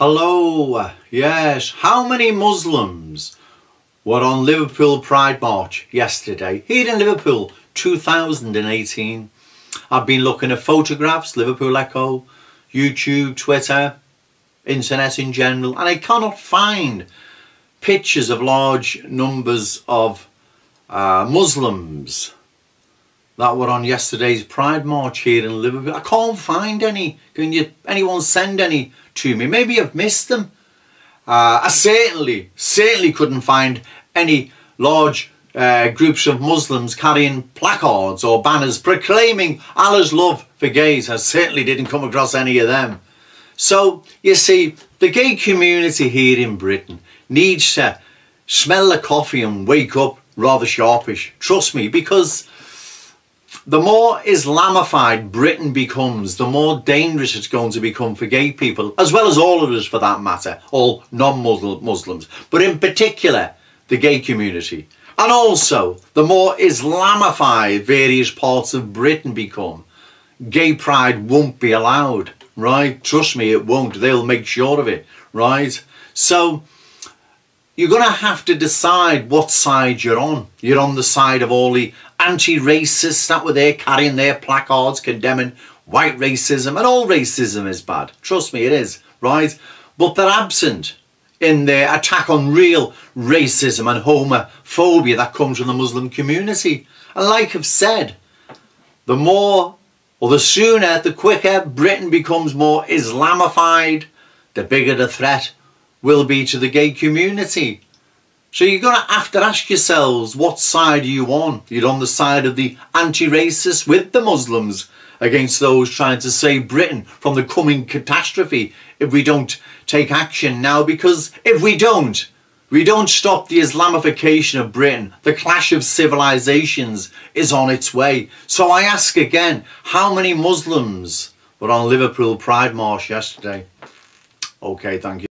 Hello, yes. How many Muslims were on Liverpool Pride March yesterday here in Liverpool 2018? I've been looking at photographs, Liverpool Echo, YouTube, Twitter, internet in general, and I cannot find pictures of large numbers of uh, Muslims that were on yesterday's Pride March here in Liverpool. I can't find any. Can you anyone send any to me? Maybe I've missed them. Uh, I certainly, certainly couldn't find any large uh, groups of Muslims carrying placards or banners proclaiming Allah's love for gays. I certainly didn't come across any of them. So, you see, the gay community here in Britain needs to smell the coffee and wake up rather sharpish. Trust me, because the more Islamified Britain becomes, the more dangerous it's going to become for gay people, as well as all of us for that matter, all non-Muslims, but in particular, the gay community. And also, the more Islamified various parts of Britain become, gay pride won't be allowed, right? Trust me, it won't. They'll make sure of it, right? So, you're going to have to decide what side you're on. You're on the side of all the anti-racists that were there carrying their placards condemning white racism and all racism is bad. Trust me, it is, right? But they're absent in their attack on real racism and homophobia that comes from the Muslim community. And like I've said, the more or the sooner, the quicker Britain becomes more Islamified, the bigger the threat will be to the gay community. So you're going to have to ask yourselves, what side are you on? You're on the side of the anti-racists with the Muslims against those trying to save Britain from the coming catastrophe if we don't take action now. Because if we don't, we don't stop the Islamification of Britain. The clash of civilizations is on its way. So I ask again, how many Muslims were on Liverpool Pride March yesterday? Okay, thank you.